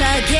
again